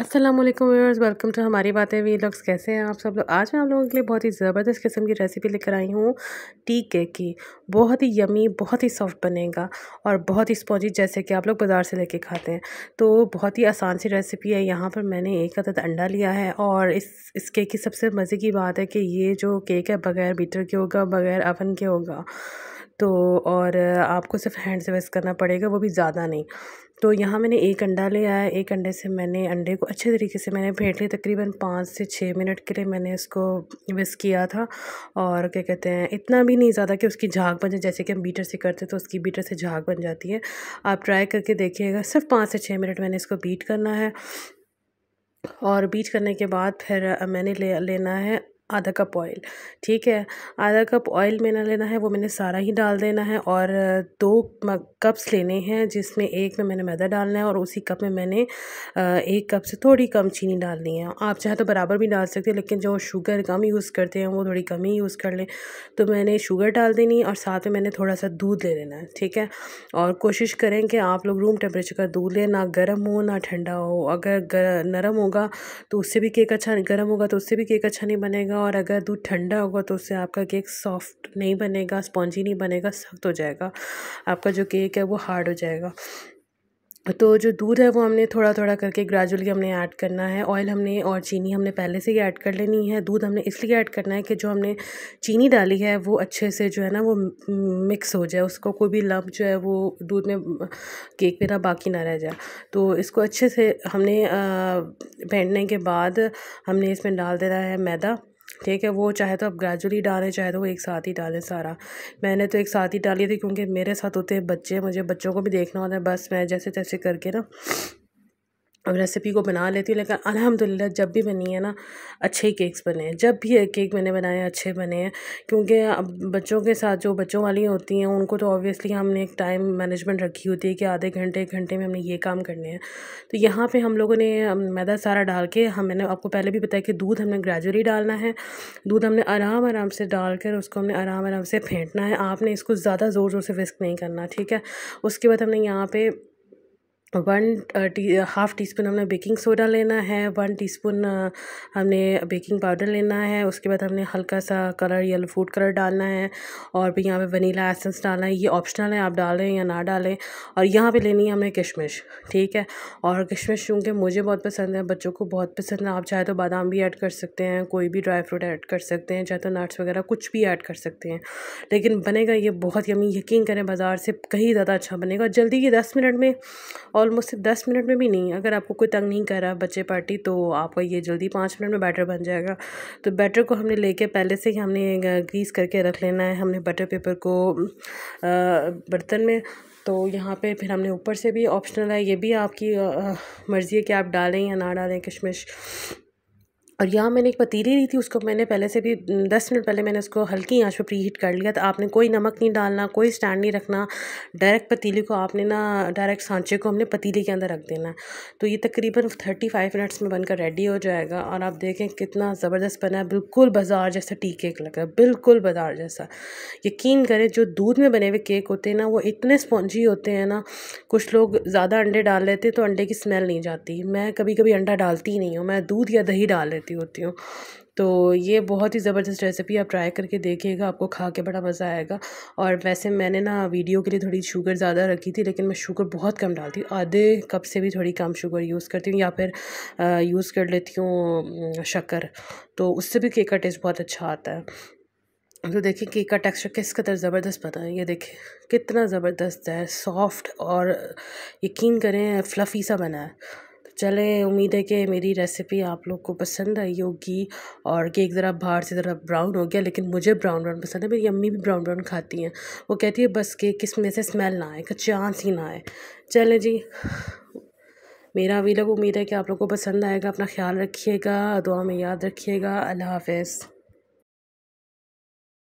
वालेकुम viewers welcome to हमारी बातें वी लॉग्स कैसे हैं आप सब लोग? आज मैं आप लोगों के लिए बहुत ही ज़बरदस्त किस्म की रेसिपी लेकर आई हूँ टी केक की। बहुत ही यमी बहुत ही सॉफ्ट बनेगा और बहुत ही स्पॉन्जी जैसे कि आप लोग बाज़ार से लेके खाते हैं। तो बहुत ही आसान सी रेसिपी है, यहाँ पर मैंने एक अदद अंडा लिया है और इस इस केक की सबसे मज़े की बात है कि ये जो केक है, बग़ैर बीटर के होगा, बग़ैर अवन के होगा। तो और आपको सिर्फ़ हैंड से वेस्ट करना पड़ेगा, वो भी ज़्यादा नहीं। तो यहाँ मैंने एक अंडा लिया है, एक अंडे से मैंने अंडे को अच्छे तरीके से मैंने फेंट लिया, तकरीबन पाँच से छः मिनट के लिए मैंने इसको विस्क किया था। और क्या कहते हैं, इतना भी नहीं ज़्यादा कि उसकी झाग बन जाए, जैसे कि हम बीटर से करते तो उसकी बीटर से झाग बन जाती है। आप ट्राई करके देखिएगा, सिर्फ़ पाँच से छः मिनट मैंने इसको बीट करना है। और बीट करने के बाद फिर मैंने ले, लेना है आधा कप ऑयल ठीक है? आधा कप ऑयल मैंने लेना है, वो मैंने सारा ही डाल देना है और दो कप्स लेने हैं, जिसमें एक में मैंने मैदा डालना है और उसी कप में मैंने एक कप से थोड़ी कम चीनी डालनी है। आप चाहे तो बराबर भी डाल सकते हैं, लेकिन जो शुगर कम यूज़ करते हैं, वो थोड़ी कम ही यूज़ कर लें। तो मैंने शुगर डाल देनी और साथ में मैंने थोड़ा सा दूध ले लेना है, ठीक है? और कोशिश करें कि आप लोग रूम टेम्परेचर का दूध लें, ना गर्म हो, ना ठंडा हो। अगर नरम होगा तो उससे भी केक अच्छा गर्म होगा तो उससे भी केक अच्छा नहीं बनेगा और अगर दूध ठंडा होगा तो उससे आपका केक सॉफ्ट नहीं बनेगा, स्पॉन्जी नहीं बनेगा, सख्त हो जाएगा। आपका जो केक है वो हार्ड हो जाएगा। तो जो दूध है वो हमने थोड़ा थोड़ा करके ग्रेजुअली हमने ऐड करना है। ऑयल हमने और चीनी हमने पहले से ही ऐड कर लेनी है। दूध हमने इसलिए ऐड करना है कि जो हमने चीनी डाली है वो अच्छे से जो है ना वो मिक्स हो जाए। उसको कोई भी लम्ब जो है वो दूध में केक मेरा बाकी ना रह जाए। तो इसको अच्छे से हमने फेंटने के बाद हमने इसमें डाल देना है मैदा। ठीक है, वो चाहे तो आप ग्रेजुअली डालें, चाहे तो वो एक साथ ही डालें सारा। मैंने तो एक साथ ही डाली थी क्योंकि मेरे साथ होते हैं बच्चे, मुझे बच्चों को भी देखना होता है, बस मैं जैसे तैसे करके ना रेसिपी को बना लेती हूँ, लेकिन अल्हम्दुलिल्लाह जब भी बनी है ना, अच्छे ही केक्स बने हैं। जब भी केक मैंने बनाए अच्छे बने हैं, क्योंकि अब बच्चों के साथ जो बच्चों वाली होती हैं, उनको तो ऑब्वियसली हमने एक टाइम मैनेजमेंट रखी होती है कि आधे घंटे, एक घंटे में हमने ये काम करने हैं। तो यहाँ पे हम लोगों ने मैदा सारा डाल के, हम, मैंने आपको पहले भी बताया कि दूध हमने ग्रेजुअली डालना है। दूध हमने आराम आराम से डाल कर उसको हमने आराम आराम से फेंटना है। आपने इसको ज़्यादा ज़ोर ज़ोर से विस्क नहीं करना, ठीक है? उसके बाद हमने यहाँ पर one tea, half teaspoon हमने बेकिंग सोडा लेना है, वन टीस्पून हमने बेकिंग पाउडर लेना है, उसके बाद हमने हल्का सा कलर, येलो फ़ूड कलर डालना है, और भी यहाँ पे वनीला एसेंस डालना है, ये ऑप्शनल है, आप डालें या ना डालें, और यहाँ पे लेनी है हमने किशमिश, ठीक है? और किशमिश चूँकि मुझे बहुत पसंद है, बच्चों को बहुत पसंद है, आप चाहे तो बादाम भी ऐड कर सकते हैं, कोई भी ड्राई फ्रूट ऐड कर सकते हैं, चाहे तो नट्स वगैरह कुछ भी ऐड कर सकते हैं, लेकिन बनेगा ये बहुत यमी यकीन करें बाज़ार से कहीं ज़्यादा अच्छा बनेगा, जल्दी ये दस मिनट में ऑलमोस्ट सिर्फ़ दस मिनट में भी नहीं, अगर आपको कोई तंग नहीं कर रहा बच्चे पार्टी तो आपका ये जल्दी पाँच मिनट में बैटर बन जाएगा। तो बैटर को हमने लेके पहले से ही हमने ग्रीस करके रख लेना है, हमने बटर पेपर को बर्तन में। तो यहाँ पे फिर हमने ऊपर से भी ऑप्शनल है, ये भी आपकी मर्ज़ी है कि आप डालें या ना डालें किशमिश। और यहाँ मैंने एक पतीली ली थी, उसको मैंने पहले से भी दस मिनट पहले मैंने उसको हल्की आँच पर प्री हीट कर लिया था। आपने कोई नमक नहीं डालना, कोई स्टैंड नहीं रखना, डायरेक्ट पतीली को आपने ना, डायरेक्ट सांचे को हमने पतीली के अंदर रख देना तो ये तकरीबन थर्टी फाइव मिनट्स में बनकर रेडी हो जाएगा और आप देखें कितना ज़बरदस्त बना है। बिल्कुल बाज़ार जैसा टी केक लग रहा है, बिल्कुल बाज़ार जैसा। यकीन करें, जो दूध में बने हुए केक होते हैं ना, वो इतने स्पॉन्जी होते हैं ना, कुछ लोग ज़्यादा अंडे डाल लेते हैं तो अंडे की स्मेल नहीं जाती। मैं कभी कभी अंडा डालती ही नहीं हूँ, मैं दूध या दही डाल लेती करती होती हूँ। तो ये बहुत ही ज़बरदस्त रेसिपी आप ट्राई करके देखिएगा, आपको खा के बड़ा मज़ा आएगा। और वैसे मैंने ना वीडियो के लिए थोड़ी शुगर ज़्यादा रखी थी, लेकिन मैं शुगर बहुत कम डालती हूँ। आधे कप से भी थोड़ी कम शुगर यूज़ करती हूँ, या फिर यूज़ कर लेती हूँ शक्कर। तो उससे भी केक का टेस्ट बहुत अच्छा आता है। तो देखिए केक का टेक्सचर किस कदर ज़बरदस्त बना है? ये देखिए, कितना ज़बरदस्त है सॉफ्ट और यकीन करें फ्लफ़ी सा बना है। चले। उम्मीद है कि मेरी रेसिपी आप लोग को पसंद आई होगी और केक ज़रा बाहर से ज़रा ब्राउन हो गया, लेकिन मुझे ब्राउन ब्राउन पसंद है। मेरी अम्मी भी ब्राउन ब्राउन खाती हैं। वो कहती है, बस केक किसमें से स्मेल ना आए, चांस ही ना आए। चले जी। मेरा अभी लोग उम्मीद है कि आप लोग को पसंद आएगा। अपना ख्याल रखिएगा, दुआ में याद रखिएगा। अल्लाह हाफ़